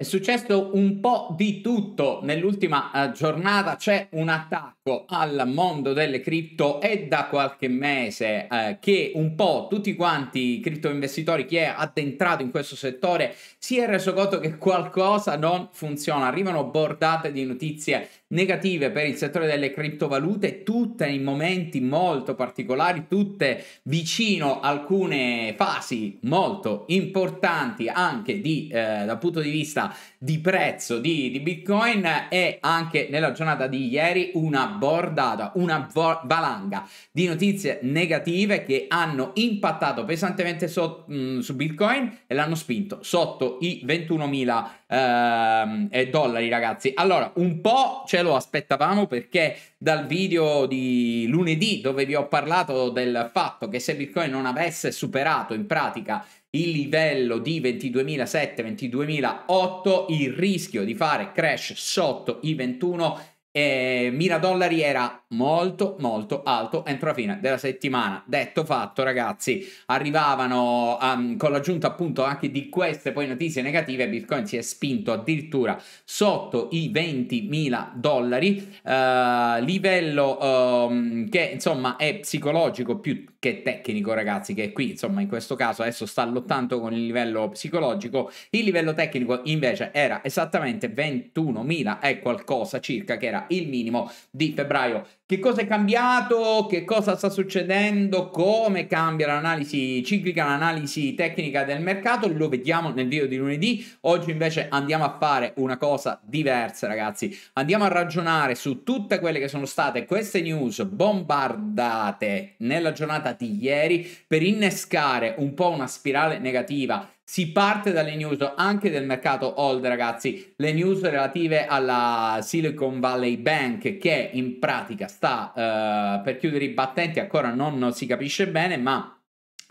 È successo un po' di tutto. Nell'ultima uh, giornata, c'è un attacco al mondo delle cripto e da qualche mese uh, che un po' tutti quanti i cripto investitori, chi è addentrato in questo settore, si è reso conto che qualcosa non funziona, arrivano bordate di notizie negative per il settore delle criptovalute, tutte in momenti molto particolari, tutte vicino alcune fasi molto importanti anche di, eh, dal punto di vista di prezzo di, di, Bitcoin e anche nella giornata di ieri una bordata, una vo- valanga di notizie negative che hanno impattato pesantemente so- mh, mm, su Bitcoin e l'hanno spinto sotto i 21.000 eh, dollari ragazzi. Allora, un po' ce lo aspettavamo perché dal video di lunedì dove vi ho parlato del fatto che se Bitcoin non avesse superato in pratica il livello di 22.007-22.008, il rischio di fare crash sotto i 21 eh, 1000 dollari era molto molto alto entro la fine della settimana. Detto fatto, ragazzi, arrivavano um, con l'aggiunta appunto anche di queste poi notizie negative, Bitcoin si è spinto addirittura sotto i 20.000 dollari, uh, livello um, che insomma è psicologico più che tecnico, ragazzi, che qui insomma in questo caso adesso sta lottando con il livello psicologico, il livello tecnico invece era esattamente 21.000 e qualcosa circa che era il minimo di febbraio che cosa è cambiato? Che cosa sta succedendo? Come cambia l'analisi ciclica, l'analisi tecnica del mercato? Lo vediamo nel video di lunedì. Oggi invece andiamo a fare una cosa diversa, ragazzi. Andiamo a ragionare su tutte quelle che sono state queste news bombardate nella giornata di ieri per innescare un po' una spirale negativa si parte dalle news anche del mercato old, ragazzi. Le news relative alla Silicon Valley Bank, che in pratica sta uh, per chiudere i battenti, ancora non si capisce bene, ma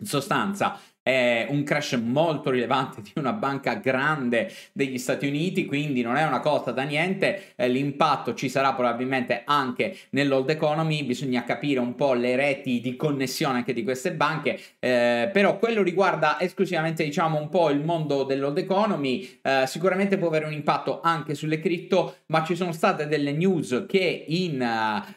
in sostanza è un crash molto rilevante di una banca grande degli Stati Uniti, quindi non è una cosa da niente, eh, l'impatto ci sarà probabilmente anche nell'old economy, bisogna capire un po' le reti di connessione anche di queste banche, eh, però quello riguarda esclusivamente diciamo un po' il mondo dell'old economy, eh, sicuramente può avere un impatto anche sulle cripto, ma ci sono state delle news che in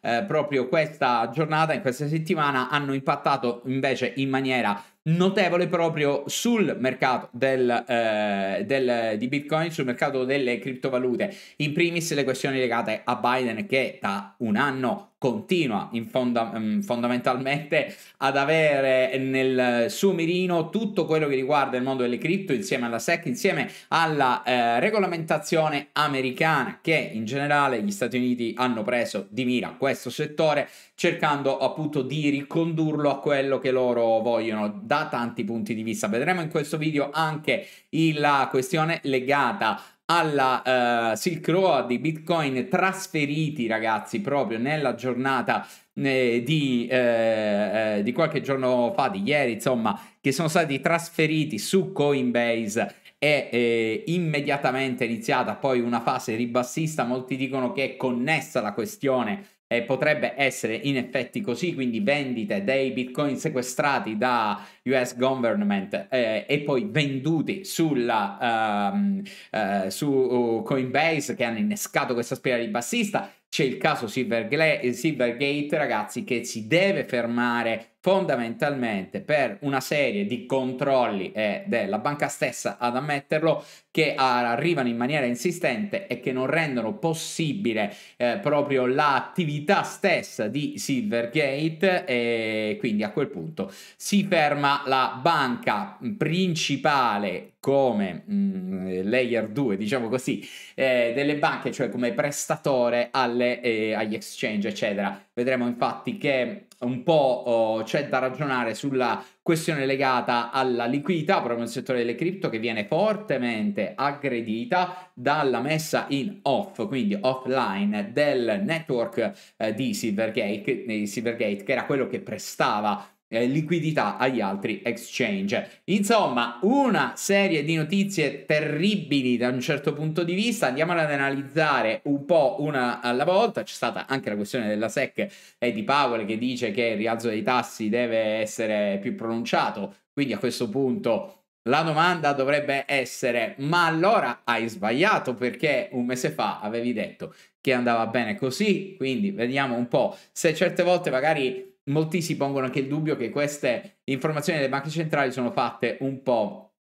eh, proprio questa giornata, in questa settimana hanno impattato invece in maniera notevole proprio sul mercato del, eh, del, di Bitcoin, sul mercato delle criptovalute. In primis le questioni legate a Biden che da un anno continua fonda- mm, fondamentalmente ad avere nel suo mirino tutto quello che riguarda il mondo delle cripto insieme alla SEC, insieme alla eh, regolamentazione americana che in generale gli Stati Uniti hanno preso di mira questo settore cercando appunto di ricondurlo a quello che loro vogliono da tanti punti di vista. Vedremo in questo video anche la questione legata alla uh, Silk Road di Bitcoin trasferiti ragazzi proprio nella giornata eh, di, eh, eh, di qualche giorno fa, di ieri insomma, che sono stati trasferiti su Coinbase è eh, immediatamente iniziata poi una fase ribassista, molti dicono che è connessa la questione e potrebbe essere in effetti così, quindi vendite dei bitcoin sequestrati da US government eh, e poi venduti sulla, um, uh, su Coinbase che hanno innescato questa spirale bassista. C'è il caso Silvergate, Silvergate, ragazzi, che si deve fermare fondamentalmente per una serie di controlli ed è la banca stessa ad ammetterlo che arrivano in maniera insistente e che non rendono possibile eh, proprio l'attività stessa di Silvergate e quindi a quel punto si ferma la banca principale come mh, mm, layer 2 diciamo così eh, delle banche cioè come prestatore alle, eh, agli exchange eccetera. Vedremo infatti che un po' oh, c'è da ragionare sulla questione legata alla liquidità proprio nel settore delle cripto che viene fortemente aggredita dalla messa in off, quindi offline del network eh, di Silvergate, di Silvergate, che era quello che prestava eh, liquidità agli altri exchange. Insomma, una serie di notizie terribili da un certo punto di vista. Andiamo ad analizzare un po' una alla volta. C'è stata anche la questione della SEC e di Powell che dice che il rialzo dei tassi deve essere più pronunciato. Quindi a questo punto la domanda dovrebbe essere: ma allora hai sbagliato perché un mese fa avevi detto che andava bene così? Quindi vediamo un po' se certe volte magari molti si pongono anche il dubbio che queste informazioni delle banche centrali sono fatte un po'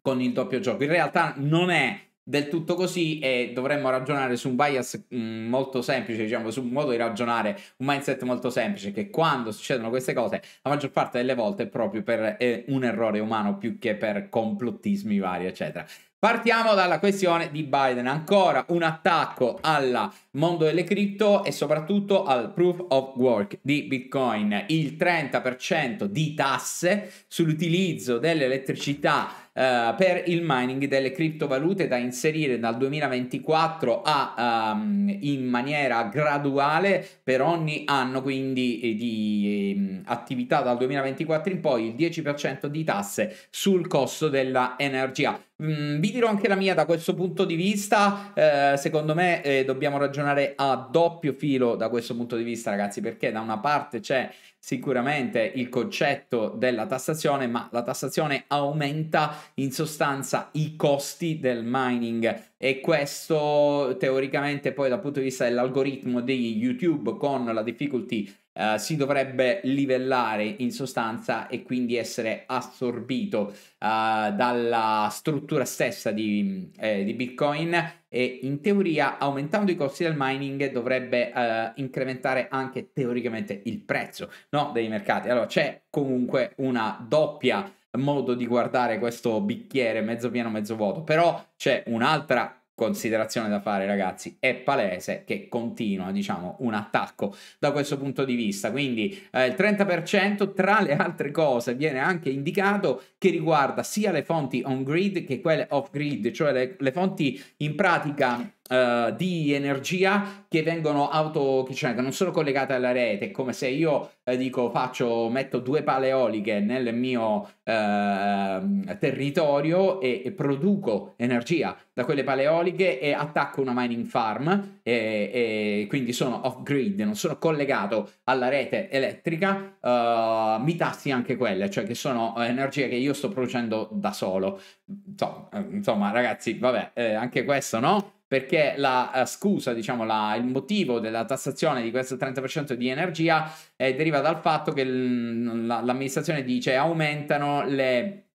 con il doppio gioco. In realtà non è del tutto così e dovremmo ragionare su un bias mh, mm, molto semplice, diciamo, su un modo di ragionare, un mindset molto semplice, che quando succedono queste cose, la maggior parte delle volte è proprio per eh, un errore umano più che per complottismi vari, eccetera. Partiamo dalla questione di Biden, ancora un attacco al mondo delle cripto e soprattutto al proof of work di Bitcoin, il 30% di tasse sull'utilizzo dell'elettricità uh, per il mining delle criptovalute da inserire dal 2024 a, um, in maniera graduale per ogni anno, quindi eh, di eh, attività dal 2024 in poi il 10% di tasse sul costo dell'energia. Mm, vi dirò anche la mia da questo punto di vista. Eh, secondo me eh, dobbiamo ragionare a doppio filo da questo punto di vista, ragazzi, perché da una parte c'è sicuramente il concetto della tassazione, ma la tassazione aumenta in sostanza i costi del mining e questo teoricamente poi dal punto di vista dell'algoritmo di YouTube con la difficulty Uh, si dovrebbe livellare in sostanza e quindi essere assorbito uh, dalla struttura stessa di, eh, di, Bitcoin e in teoria aumentando i costi del mining dovrebbe uh, incrementare anche teoricamente il prezzo no, dei mercati. Allora c'è comunque una doppia modo di guardare questo bicchiere mezzo pieno mezzo vuoto, però c'è un'altra considerazione da fare ragazzi. È palese che continua diciamo un attacco da questo punto di vista. Quindi eh, il 30% tra le altre cose viene anche indicato che riguarda sia le fonti on grid che quelle off grid cioè le, le fonti in pratica uh, di energia che vengono auto, cioè che non sono collegate alla rete, come se io eh, dico faccio, metto due pale eoliche nel mio uh, territorio e, e, produco energia da quelle pale eoliche e attacco una mining farm e, e quindi sono off grid, non sono collegato alla rete elettrica, uh, mi tassi anche quelle, cioè che sono energie che io sto producendo da solo. Insomma, insomma ragazzi, vabbè, eh, anche questo no? Perché la uh, scusa, diciamo, la, il motivo della tassazione di questo 30% di energia eh, deriva dal fatto che l, la, l'amministrazione dice aumentano le,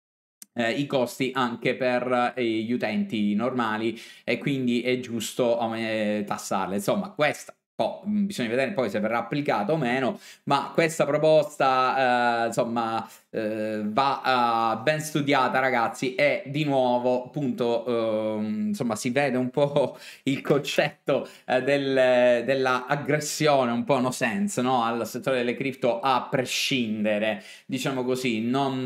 eh, i costi anche per eh, gli utenti normali e quindi è giusto eh, tassarle. Insomma, questa Oh, bisogna vedere poi se verrà applicata o meno, ma questa proposta eh, insomma eh, va uh, ben studiata ragazzi e di nuovo appunto uh, insomma si vede un po' il concetto uh, del, dell'aggressione un po' no sense no? al settore delle cripto a prescindere diciamo così non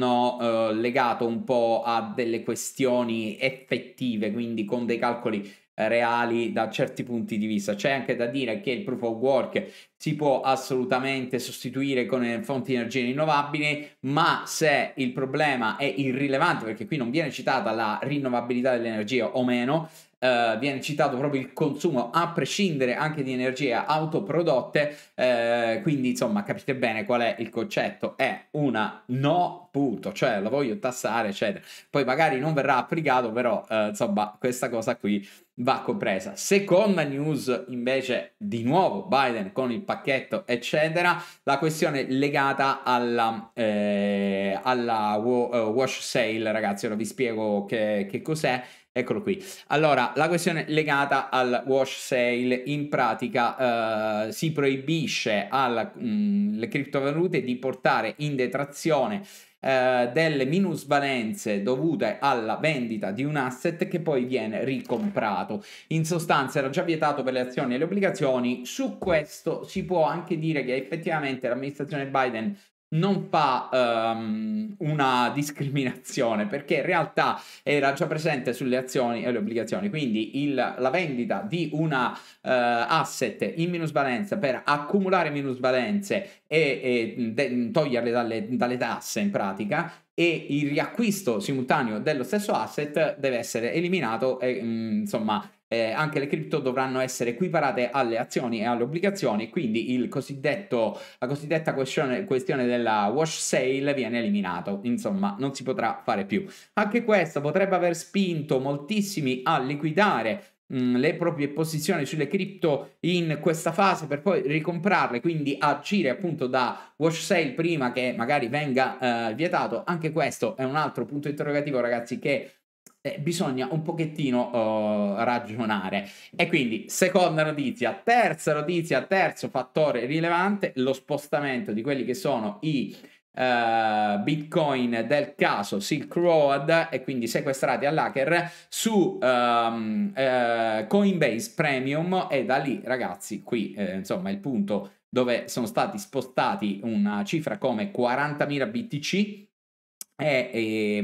legato un po' a delle questioni effettive quindi con dei calcoli reali da certi punti di vista. C'è anche da dire che il proof of work si può assolutamente sostituire con fonti di energia rinnovabili, ma se il problema è irrilevante, perché qui non viene citata la rinnovabilità dell'energia o meno, Uh, viene citato proprio il consumo a prescindere anche di energie autoprodotte, uh, quindi insomma capite bene qual è il concetto, è una no punto, cioè lo voglio tassare eccetera, poi magari non verrà applicato però uh, insomma questa cosa qui va compresa. Seconda news invece di nuovo Biden con il pacchetto eccetera, la questione legata alla, eh, alla wash sale ragazzi, ora vi spiego che, che cos'è Eccolo qui. Allora, la questione legata al wash sale, in pratica eh, si proibisce alle mm, criptovalute di portare in detrazione eh, delle minusvalenze dovute alla vendita di un asset che poi viene ricomprato. In sostanza era già vietato per le azioni e le obbligazioni, su questo si può anche dire che effettivamente l'amministrazione Biden non fa um, una discriminazione perché in realtà era già presente sulle azioni e le obbligazioni quindi il, la vendita di una uh, asset in minusvalenza per accumulare minusvalenze e, e de- toglierle dalle, dalle tasse in pratica e il riacquisto simultaneo dello stesso asset deve essere eliminato e insomma eh, anche le cripto dovranno essere equiparate alle azioni e alle obbligazioni, quindi la cosiddetta questione, questione della wash sale viene eliminato, insomma non si potrà fare più. Anche questo potrebbe aver spinto moltissimi a liquidare le proprie posizioni sulle cripto in questa fase per poi ricomprarle, quindi agire appunto da wash sale prima che magari venga uh, vietato. Anche questo è un altro punto interrogativo, ragazzi, che eh, bisogna un pochettino uh, ragionare. E quindi, seconda notizia, terza notizia, terzo fattore rilevante, lo spostamento di quelli che sono i uh, Bitcoin del caso Silk Road e quindi sequestrati all'hacker su um, uh, Coinbase Premium. E da lì, ragazzi, qui eh, insomma il punto dove sono stati spostati una cifra come 40.000 BTC e, e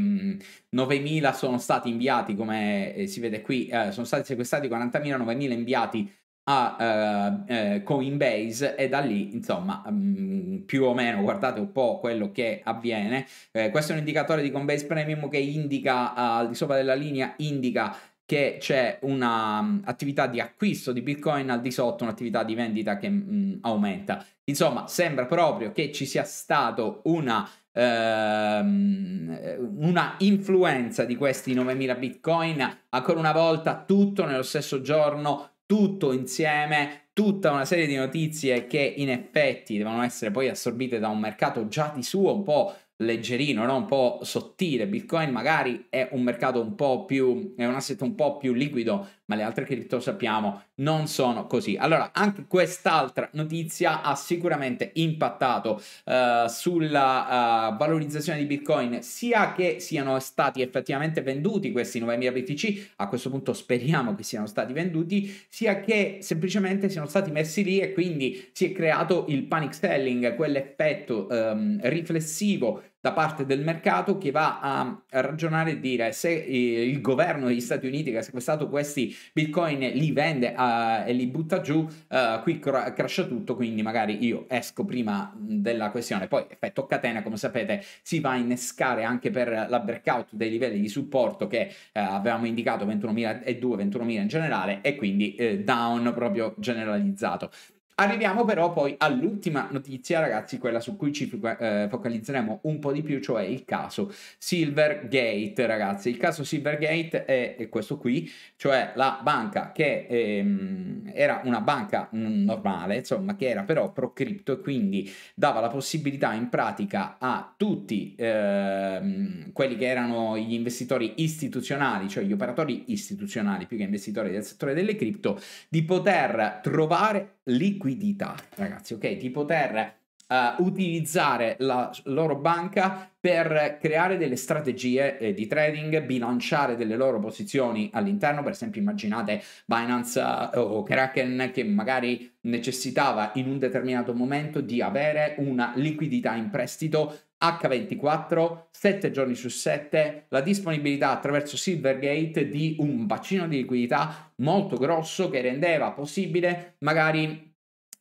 9.000 sono stati inviati, come eh, si vede qui, eh, sono stati sequestrati 40.000, 9.000 inviati a uh, Coinbase e da lì insomma um, più o meno guardate un po' quello che avviene. Eh, questo è un indicatore di Coinbase Premium che indica al di sopra della linea indica che c'è un'attività um, di acquisto di Bitcoin al di sotto un'attività di vendita che um, aumenta. Insomma sembra proprio che ci sia stato una ehm, una influenza di questi 9000 bitcoin. Ancora una volta tutto nello stesso giorno tutto insieme, tutta una serie di notizie che in effetti devono essere poi assorbite da un mercato già di suo un po' leggerino, no? un po' sottile. Bitcoin magari è un mercato un po' più, è un asset un po' più liquido, ma le altre cripto sappiamo non sono così. Allora, anche quest'altra notizia ha sicuramente impattato uh, sulla uh, valorizzazione di Bitcoin, sia che siano stati effettivamente venduti questi 9000 BTC, a questo punto speriamo che siano stati venduti, sia che semplicemente siano stati messi lì e quindi si è creato il panic selling, quell'effetto um, riflessivo da parte del mercato che va a ragionare e dire se eh, il governo degli Stati Uniti che ha sequestrato questi bitcoin li vende uh, e li butta giù, uh, qui cr- crasha tutto, quindi magari io esco prima della questione. Poi effetto catena, come sapete, si va a innescare anche per la breakout dei livelli di supporto che uh, avevamo indicato 21.002, 21.000 in generale e quindi down proprio generalizzato. Arriviamo però poi all'ultima notizia, ragazzi, quella su cui ci eh, focalizzeremo un po' di più, cioè il caso Silvergate, ragazzi. Il caso Silvergate è, è questo qui, cioè la banca che ehm, era una banca normale, insomma, che era però pro cripto e quindi dava la possibilità in pratica a tutti ehm, quelli che erano gli investitori istituzionali, cioè gli operatori istituzionali più che investitori del settore delle cripto, di poter trovare liquidità, ragazzi, ok? Di poter uh, utilizzare la loro banca per creare delle strategie eh, di trading, bilanciare delle loro posizioni all'interno, per esempio immaginate Binance uh, o Kraken che magari necessitava in un determinato momento di avere una liquidità in prestito H24, 7 giorni su 7, la disponibilità attraverso Silvergate di un bacino di liquidità molto grosso che rendeva possibile magari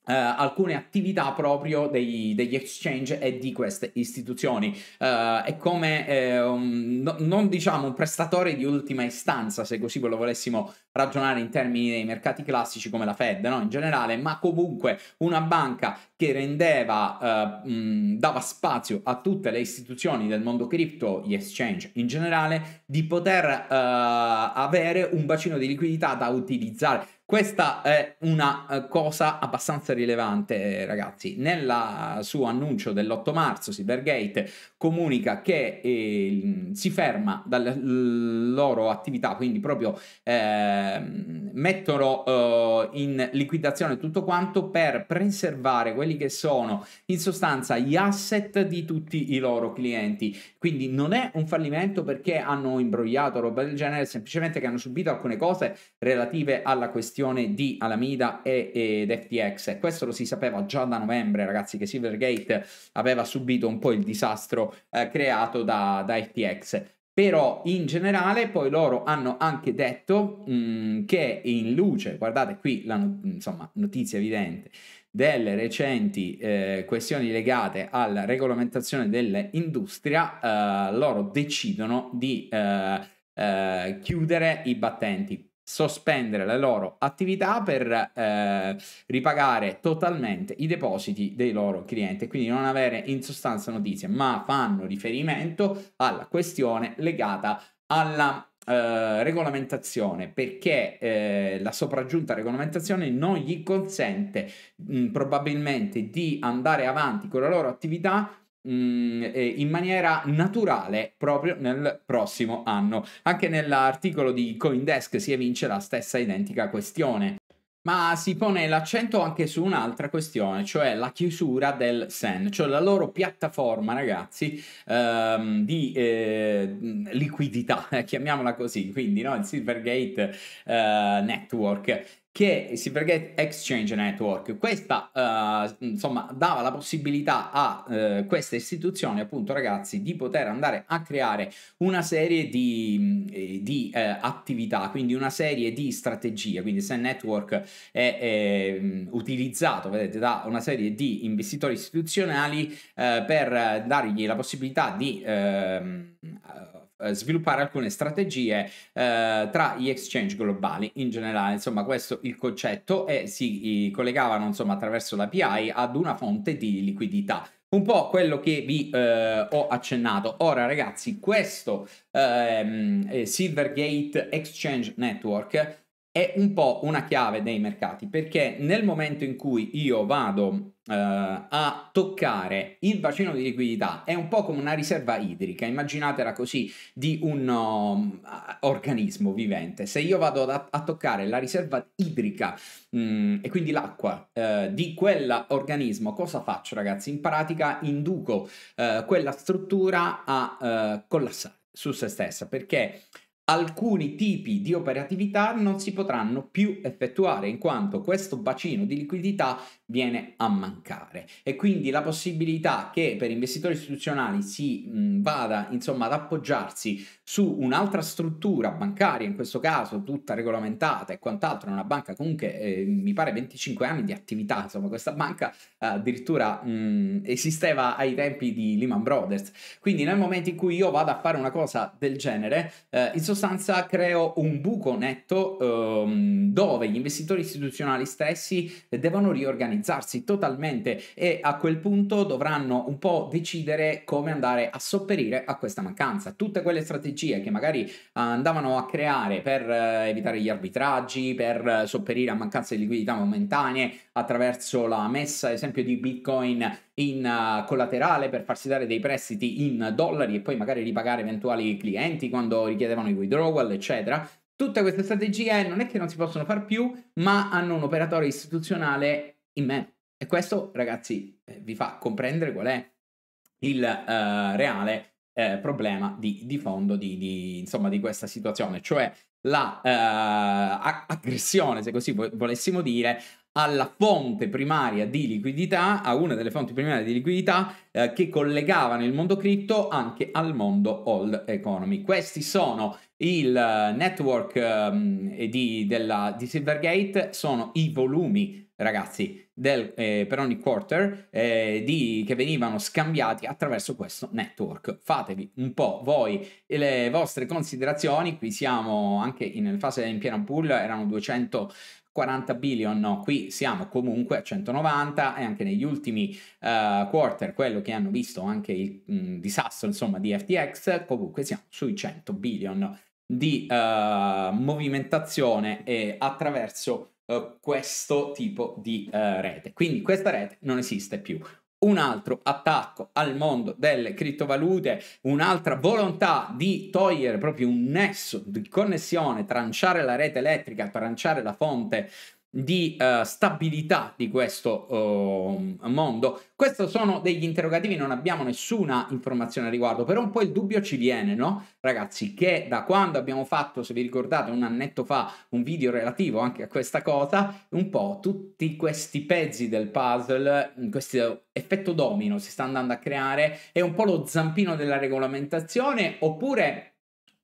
Uh, alcune attività proprio dei, degli exchange e di queste istituzioni. Uh, è come eh, un, no, non diciamo un prestatore di ultima istanza, se così lo volessimo ragionare in termini dei mercati classici come la Fed, no? in generale, ma comunque una banca che rendeva, uh, mh, dava spazio a tutte le istituzioni del mondo cripto, gli exchange in generale, di poter avere un bacino di liquidità da utilizzare questa è una uh, cosa abbastanza rilevante, ragazzi. Nel suo annuncio dell'8 marzo, Cybergate comunica che eh, si ferma dalle loro attività, quindi proprio eh, mettono eh, in liquidazione tutto quanto per preservare quelli che sono in sostanza gli asset di tutti i loro clienti. Quindi non è un fallimento perché hanno imbrogliato roba del genere, semplicemente che hanno subito alcune cose relative alla questione questione di Alameda e, ed FTX. Questo lo si sapeva già da novembre, ragazzi, che Silvergate aveva subito un po' il disastro eh, creato da, da FTX. Però in generale poi loro hanno anche detto mh, mm, che in luce, guardate qui la insomma, notizia evidente, delle recenti eh, questioni legate alla regolamentazione dell'industria, eh, loro decidono di eh, eh chiudere i battenti sospendere le loro attività per eh, ripagare totalmente i depositi dei loro clienti, quindi non avere in sostanza notizie, ma fanno riferimento alla questione legata alla eh, regolamentazione perché eh, la sopraggiunta regolamentazione non gli consente mh, probabilmente di andare avanti con la loro attività in maniera naturale proprio nel prossimo anno. Anche nell'articolo di Coindesk si evince la stessa identica questione. Ma si pone l'accento anche su un'altra questione, cioè la chiusura del SEN, cioè la loro piattaforma, ragazzi, ehm, di eh, liquidità, chiamiamola così, quindi no? il Silvergate eh, Network che Silvergate Exchange Network, questa uh, insomma dava la possibilità a uh, queste istituzioni appunto ragazzi di poter andare a creare una serie di, di uh, attività, quindi una serie di strategie, quindi se Network è, è um, utilizzato vedete da una serie di investitori istituzionali per dargli la possibilità di ehm, eh, sviluppare alcune strategie eh, tra gli exchange globali in generale. Insomma, questo il concetto e si collegavano insomma attraverso l'API ad una fonte di liquidità. Un po' quello che vi eh, ho accennato. Ora, ragazzi, questo ehm, eh, Silvergate Exchange Network è un po' una chiave dei mercati perché nel momento in cui io vado eh, a toccare il bacino di liquidità è un po' come una riserva idrica, immaginatela così, di un um, organismo vivente. Se io vado a, a toccare la riserva idrica mh, mm, e quindi l'acqua eh, di quell'organismo, cosa faccio ragazzi? In pratica induco eh, quella struttura a eh, collassare su se stessa perché alcuni tipi di operatività non si potranno più effettuare in quanto questo bacino di liquidità viene a mancare. E quindi la possibilità che per investitori istituzionali si mh, vada insomma ad appoggiarsi su un'altra struttura bancaria in questo caso tutta regolamentata e quant'altro una banca comunque eh, mi pare 25 anni di attività insomma questa banca eh, addirittura mh, esisteva ai tempi di Lehman Brothers. Quindi nel momento in cui io vado a fare una cosa del genere eh, in sostanza creo un buco netto ehm, dove gli investitori istituzionali stessi devono riorganizzarsi totalmente e a quel punto dovranno un po' decidere come andare a sopperire a questa mancanza. Tutte quelle strategie che magari andavano a creare per eh, evitare gli arbitraggi, per sopperire a mancanza di liquidità momentanee attraverso la messa, esempio, di Bitcoin in uh, collaterale per farsi dare dei prestiti in dollari e poi magari ripagare eventuali clienti quando richiedevano i withdrawal, eccetera. Tutte queste strategie non è che non si possono fare più, ma hanno un operatore istituzionale in meno. E questo, ragazzi, eh, vi fa comprendere qual è il uh, reale eh, problema di, di fondo di, di, insomma, di questa situazione, cioè la uh, aggressione, se così volessimo dire, alla fonte primaria di liquidità, a una delle fonti primarie di liquidità eh, che collegavano il mondo cripto anche al mondo old economy. Questi sono il uh, network um, di, della, di Silvergate, sono i volumi ragazzi, del, eh, per ogni quarter eh, di, che venivano scambiati attraverso questo network. Fatevi un po' voi le vostre considerazioni. Qui siamo anche in fase in piena pool, erano 200 40 billion, no, qui siamo comunque a 190 e anche negli ultimi uh, quarter, quello che hanno visto anche il mh, mm, disastro insomma di FTX, comunque siamo sui 100 billion di uh, movimentazione e attraverso uh, questo tipo di rete. Quindi questa rete non esiste più un altro attacco al mondo delle criptovalute, un'altra volontà di togliere proprio un nesso di connessione, tranciare la rete elettrica, tranciare la fonte di uh, stabilità di questo uh, mondo. Questi sono degli interrogativi, non abbiamo nessuna informazione a riguardo, però un po' il dubbio ci viene, no? Ragazzi, che da quando abbiamo fatto, se vi ricordate, un annetto fa un video relativo anche a questa cosa, un po' tutti questi pezzi del puzzle, questo effetto domino si sta andando a creare, è un po' lo zampino della regolamentazione oppure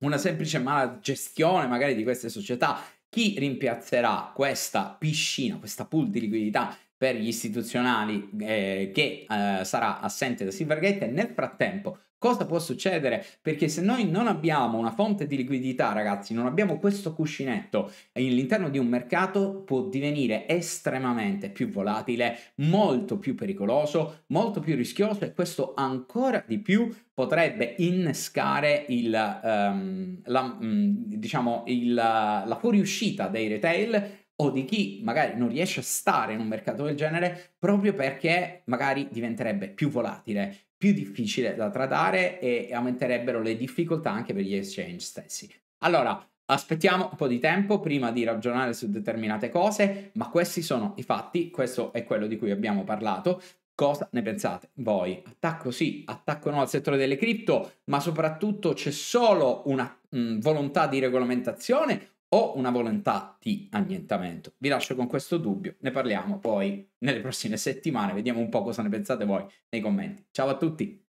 una semplice mala gestione magari di queste società, chi rimpiazzerà questa piscina, questa pool di liquidità per gli istituzionali eh, che eh, sarà assente da Silvergate? Nel frattempo Cosa può succedere? Perché se noi non abbiamo una fonte di liquidità, ragazzi, non abbiamo questo cuscinetto all'interno di un mercato, può divenire estremamente più volatile, molto più pericoloso, molto più rischioso e questo ancora di più potrebbe innescare il, um, la, um, diciamo il, la fuoriuscita dei retail o di chi magari non riesce a stare in un mercato del genere proprio perché magari diventerebbe più volatile, più difficile da tradare e aumenterebbero le difficoltà anche per gli exchange stessi. Allora, aspettiamo un po' di tempo prima di ragionare su determinate cose, ma questi sono i fatti, questo è quello di cui abbiamo parlato. Cosa ne pensate voi? Attacco sì, attacco no al settore delle cripto, ma soprattutto c'è solo una mh, volontà di regolamentazione o una volontà di annientamento? Vi lascio con questo dubbio, ne parliamo poi nelle prossime settimane, vediamo un po' cosa ne pensate voi nei commenti. Ciao a tutti!